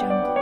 jungle.